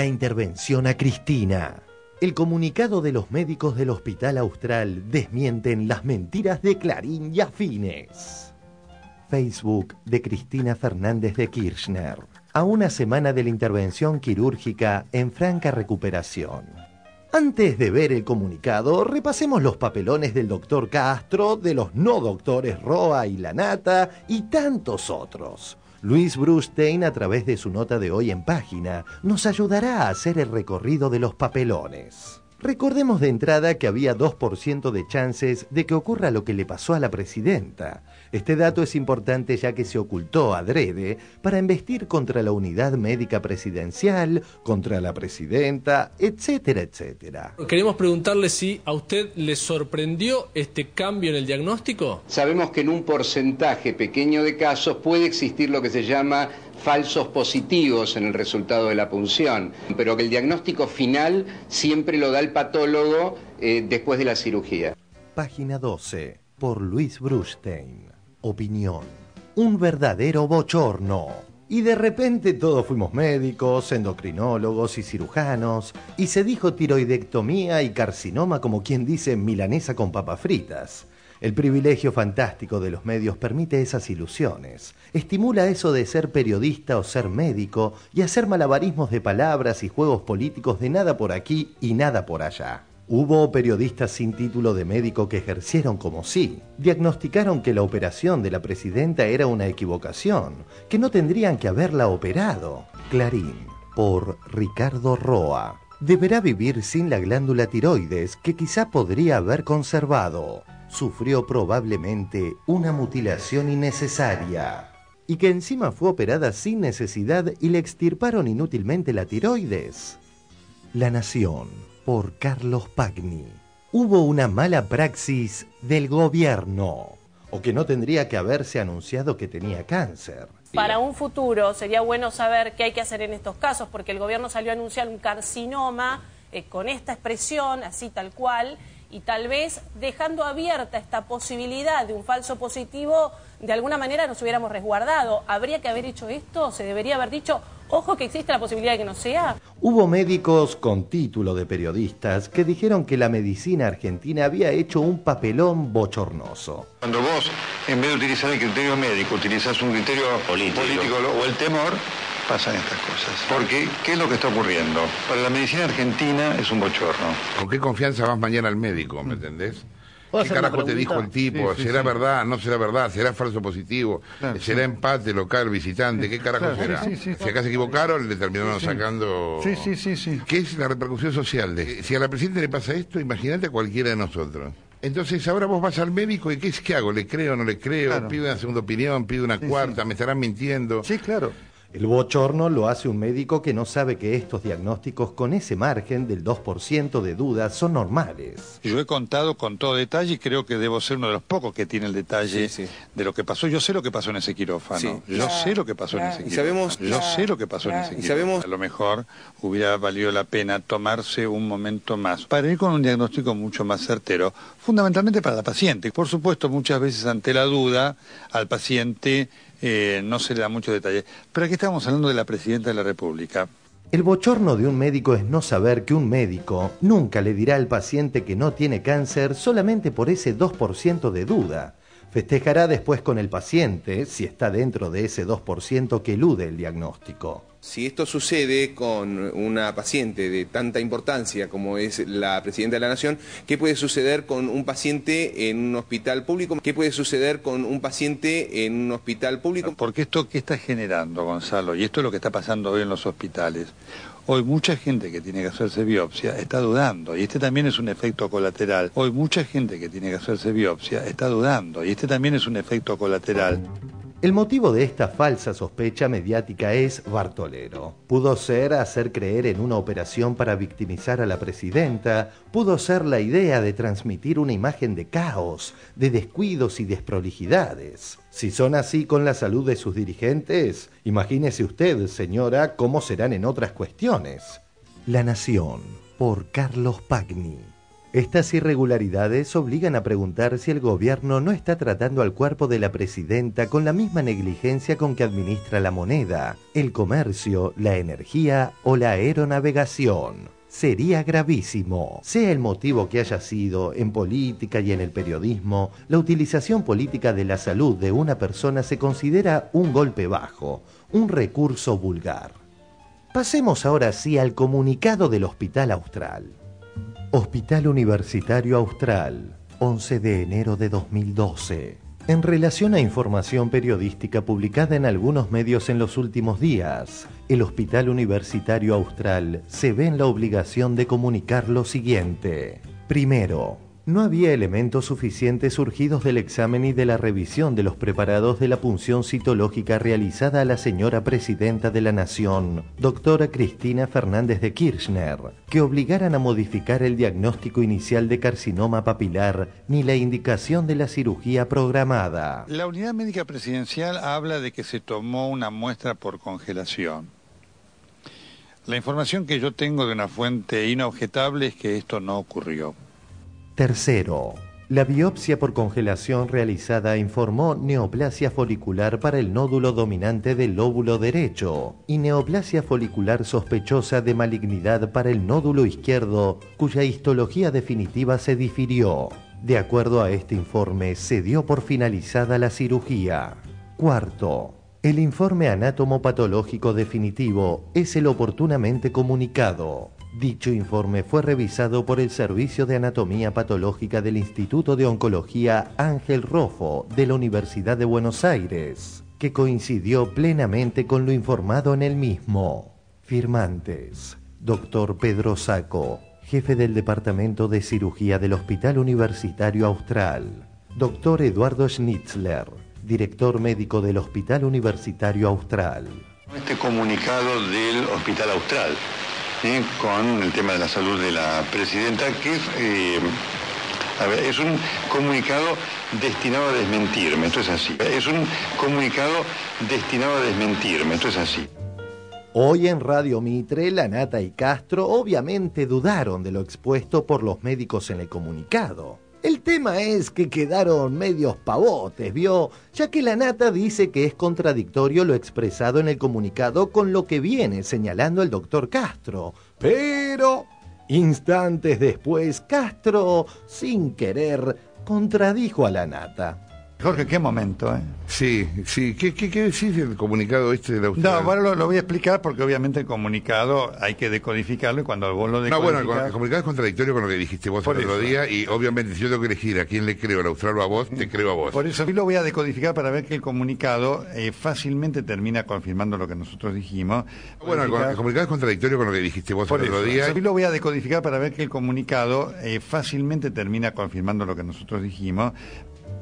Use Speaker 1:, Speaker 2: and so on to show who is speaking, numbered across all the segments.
Speaker 1: La intervención a Cristina. El comunicado de los médicos del Hospital Austral desmienten las mentiras de Clarín y Afines. Facebook de Cristina Fernández de Kirchner. A una semana de la intervención quirúrgica en franca recuperación. Antes de ver el comunicado, repasemos los papelones del doctor Castro, de los no doctores Roa y Lanata y tantos otros. Luis Brustein, a través de su nota de hoy en página, nos ayudará a hacer el recorrido de los papelones. Recordemos de entrada que había 2% de chances de que ocurra lo que le pasó a la presidenta. Este dato es importante ya que se ocultó adrede para embestir contra la unidad médica presidencial, contra la presidenta, etcétera, etcétera.
Speaker 2: Queremos preguntarle si a usted le sorprendió este cambio en el diagnóstico.
Speaker 3: Sabemos que en un porcentaje pequeño de casos puede existir lo que se llama falsos positivos en el resultado de la punción, pero que el diagnóstico final siempre lo da el patólogo eh, después de la cirugía.
Speaker 1: Página 12, por Luis Brustein. Opinión. Un verdadero bochorno. Y de repente todos fuimos médicos, endocrinólogos y cirujanos, y se dijo tiroidectomía y carcinoma como quien dice milanesa con papas fritas. El privilegio fantástico de los medios permite esas ilusiones, estimula eso de ser periodista o ser médico y hacer malabarismos de palabras y juegos políticos de nada por aquí y nada por allá. Hubo periodistas sin título de médico que ejercieron como sí, diagnosticaron que la operación de la presidenta era una equivocación, que no tendrían que haberla operado. Clarín, por Ricardo Roa. Deberá vivir sin la glándula tiroides que quizá podría haber conservado sufrió probablemente una mutilación innecesaria y que encima fue operada sin necesidad y le extirparon inútilmente la tiroides. La Nación, por Carlos Pagni. Hubo una mala praxis del gobierno, o que no tendría que haberse anunciado que tenía cáncer.
Speaker 4: Para un futuro sería bueno saber qué hay que hacer en estos casos, porque el gobierno salió a anunciar un carcinoma eh, con esta expresión, así tal cual, y tal vez dejando abierta esta posibilidad de un falso positivo, de alguna manera nos hubiéramos resguardado. ¿Habría que haber hecho esto? ¿Se debería haber dicho, ojo que existe la posibilidad de que no sea?
Speaker 1: Hubo médicos con título de periodistas que dijeron que la medicina argentina había hecho un papelón bochornoso.
Speaker 5: Cuando vos, en vez de utilizar el criterio médico, utilizás un criterio político, o el temor, pasan estas cosas. Porque, ¿qué es lo que está ocurriendo? Para la medicina argentina es un bochorno.
Speaker 6: ¿Con qué confianza vas mañana al médico, me entendés? ¿Qué carajo te dijo el tipo? ¿Será verdad? ¿No será verdad? ¿Será falso positivo? ¿Será empate local, visitante? ¿Qué carajo será? si acá se equivocaron, le terminaron sacando...
Speaker 7: Sí, sí, sí, sí.
Speaker 6: ¿Qué es la repercusión social? De... Si a la presidenta le pasa esto, imagínate a cualquiera de nosotros. Entonces ahora vos vas al médico y ¿qué es que hago? ¿Le creo o no le creo? ¿Pido una segunda opinión? ¿Pido una cuarta? ¿Me estarán mintiendo?
Speaker 7: Sí, claro.
Speaker 1: El bochorno lo hace un médico que no sabe que estos diagnósticos con ese margen del 2% de dudas son normales.
Speaker 5: Yo he contado con todo detalle y creo que debo ser uno de los pocos que tiene el detalle de lo que pasó. Yo sé lo que pasó en ese quirófano. Yo sé lo que pasó en ese quirófano. Yo sé lo que pasó en ese quirófano. sabemos... A lo mejor hubiera valido la pena tomarse un momento más para ir con un diagnóstico mucho más certero, fundamentalmente para la paciente. Por supuesto, muchas veces ante la duda al paciente eh, no se le da mucho detalle. Pero aquí estamos hablando de la presidenta de la República.
Speaker 1: El bochorno de un médico es no saber que un médico nunca le dirá al paciente que no tiene cáncer solamente por ese 2% de duda. Festejará después con el paciente si está dentro de ese 2% que elude el diagnóstico.
Speaker 8: Si esto sucede con una paciente de tanta importancia como es la Presidenta de la Nación, ¿qué puede suceder con un paciente en un hospital público? ¿Qué puede suceder con un paciente en un hospital público?
Speaker 5: Porque esto que está generando, Gonzalo, y esto es lo que está pasando hoy en los hospitales, Hoy mucha gente que tiene que hacerse biopsia está dudando y este también es un efecto colateral. Hoy mucha gente que tiene que hacerse biopsia está dudando y este también es un efecto colateral.
Speaker 1: El motivo de esta falsa sospecha mediática es Bartolero. Pudo ser hacer creer en una operación para victimizar a la presidenta, pudo ser la idea de transmitir una imagen de caos, de descuidos y desprolijidades. Si son así con la salud de sus dirigentes, imagínese usted, señora, cómo serán en otras cuestiones. La Nación, por Carlos Pagni. Estas irregularidades obligan a preguntar si el gobierno no está tratando al cuerpo de la presidenta con la misma negligencia con que administra la moneda, el comercio, la energía o la aeronavegación. Sería gravísimo, sea el motivo que haya sido, en política y en el periodismo, la utilización política de la salud de una persona se considera un golpe bajo, un recurso vulgar. Pasemos ahora sí al comunicado del Hospital Austral. Hospital Universitario Austral, 11 de enero de 2012. En relación a información periodística publicada en algunos medios en los últimos días, el Hospital Universitario Austral se ve en la obligación de comunicar lo siguiente. Primero, no había elementos suficientes surgidos del examen y de la revisión de los preparados de la punción citológica realizada a la señora presidenta de la Nación, doctora Cristina Fernández de Kirchner, que obligaran a modificar el diagnóstico inicial de carcinoma papilar ni la indicación de la cirugía programada.
Speaker 5: La unidad médica presidencial habla de que se tomó una muestra por congelación. La información que yo tengo de una fuente inobjetable es que esto no ocurrió.
Speaker 1: Tercero, la biopsia por congelación realizada informó neoplasia folicular para el nódulo dominante del lóbulo derecho y neoplasia folicular sospechosa de malignidad para el nódulo izquierdo, cuya histología definitiva se difirió. De acuerdo a este informe, se dio por finalizada la cirugía. Cuarto, el informe anátomo-patológico definitivo es el oportunamente comunicado. Dicho informe fue revisado por el Servicio de Anatomía Patológica del Instituto de Oncología Ángel Rofo de la Universidad de Buenos Aires, que coincidió plenamente con lo informado en el mismo. Firmantes. Doctor Pedro Saco, jefe del Departamento de Cirugía del Hospital Universitario Austral. Doctor Eduardo Schnitzler, director médico del Hospital Universitario Austral.
Speaker 5: Este comunicado del Hospital Austral con el tema de la salud de la presidenta, que eh, es un comunicado destinado a desmentirme, esto es así. Es un comunicado destinado a desmentirme, esto es así.
Speaker 1: Hoy en Radio Mitre, Lanata y Castro obviamente dudaron de lo expuesto por los médicos en el comunicado. El tema es que quedaron medios pavotes, ¿vio? Ya que la nata dice que es contradictorio lo expresado en el comunicado con lo que viene señalando el doctor Castro. Pero, instantes después, Castro, sin querer, contradijo a la nata.
Speaker 5: Jorge, qué momento, ¿eh?
Speaker 6: Sí, sí. ¿Qué, qué, qué decís del comunicado este de la
Speaker 5: Austral? No, bueno, lo, voy a explicar porque obviamente el comunicado hay que decodificarlo y cuando vos lo decodificas...
Speaker 6: No, bueno, el, comunicado es contradictorio con lo que dijiste vos el otro día y obviamente si yo tengo que elegir a quién le creo, al Austral o a vos, te creo a vos.
Speaker 5: Por eso yo lo voy a decodificar para ver que el comunicado eh, fácilmente termina confirmando lo que nosotros dijimos.
Speaker 6: Bueno, el, comunicado es contradictorio con lo que dijiste vos el otro día.
Speaker 5: Yo lo voy a decodificar para ver que el comunicado eh, fácilmente termina confirmando lo que nosotros dijimos,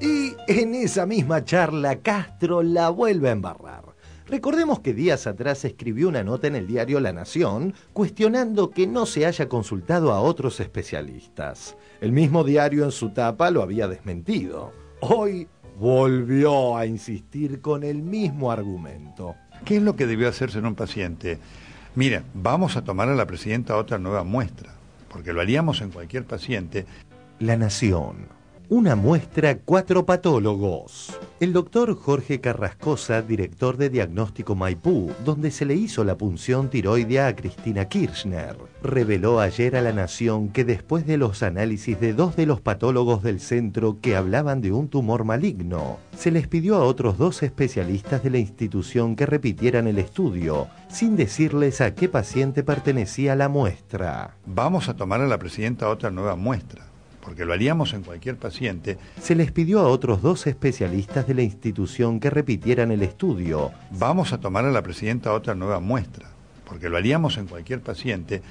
Speaker 1: y en esa misma charla Castro la vuelve a embarrar. Recordemos que días atrás escribió una nota en el diario La Nación cuestionando que no se haya consultado a otros especialistas. El mismo diario en su tapa lo había desmentido. Hoy volvió a insistir con el mismo argumento.
Speaker 5: ¿Qué es lo que debió hacerse en un paciente? Mira, vamos a tomar a la presidenta otra nueva muestra, porque lo haríamos en cualquier paciente.
Speaker 1: La Nación una muestra cuatro patólogos. El doctor Jorge Carrascosa, director de Diagnóstico Maipú, donde se le hizo la punción tiroidea a Cristina Kirchner, reveló ayer a la Nación que después de los análisis de dos de los patólogos del centro que hablaban de un tumor maligno, se les pidió a otros dos especialistas de la institución que repitieran el estudio, sin decirles a qué paciente pertenecía la muestra.
Speaker 5: Vamos a tomar a la presidenta otra nueva muestra porque lo haríamos en cualquier paciente.
Speaker 1: Se les pidió a otros dos especialistas de la institución que repitieran el estudio.
Speaker 5: Vamos a tomar a la presidenta otra nueva muestra, porque lo haríamos en cualquier paciente.